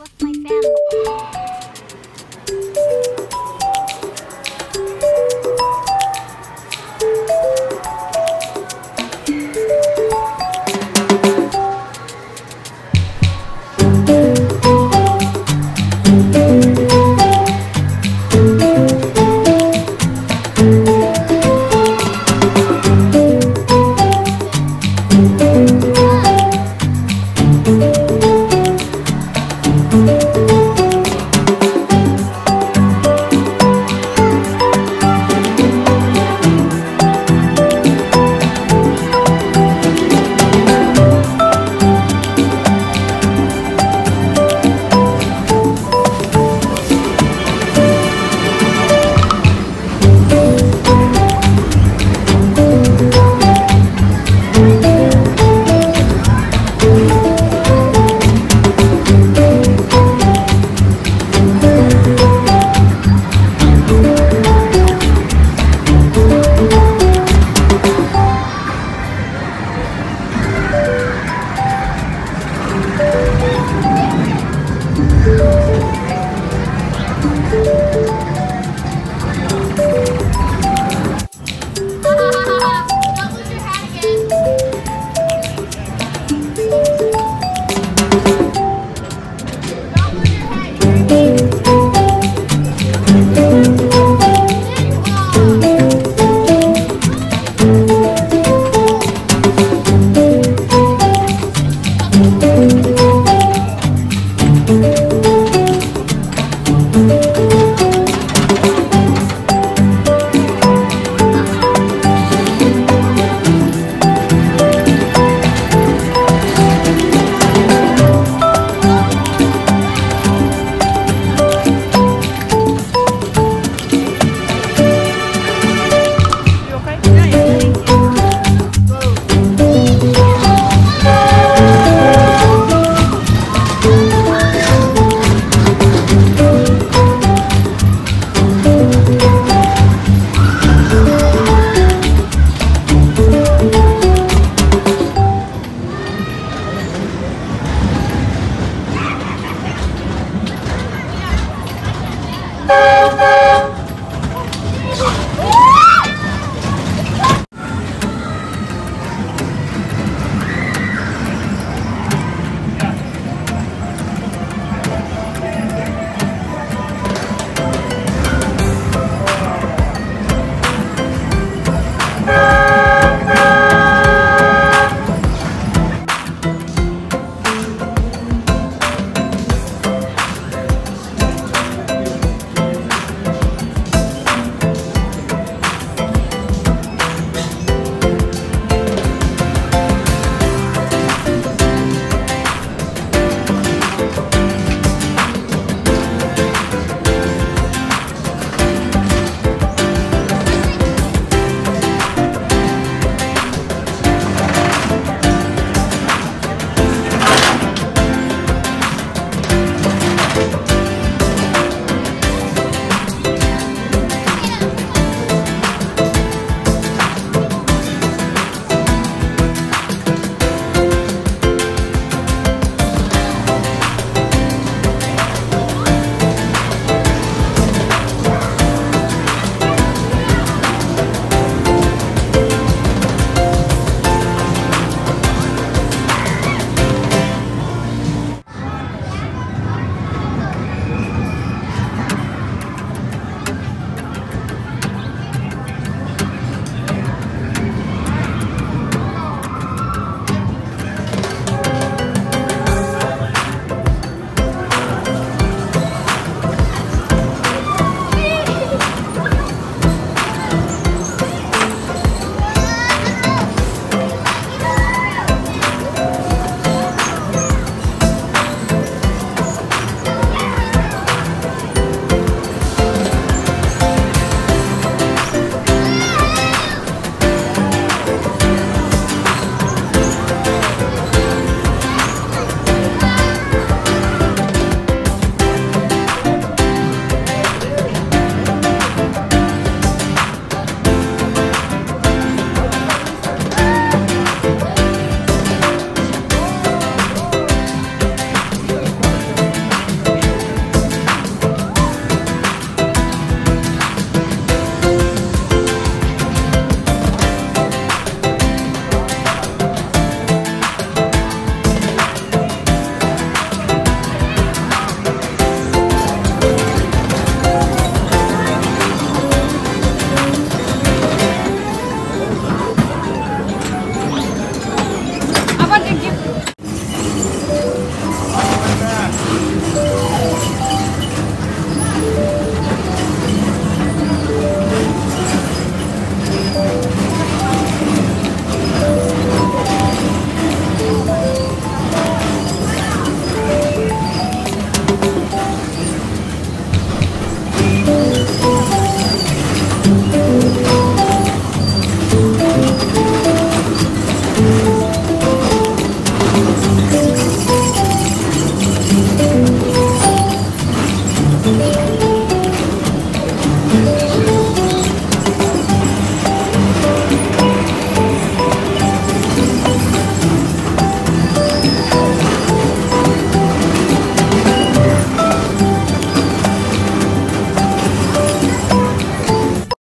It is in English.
left, my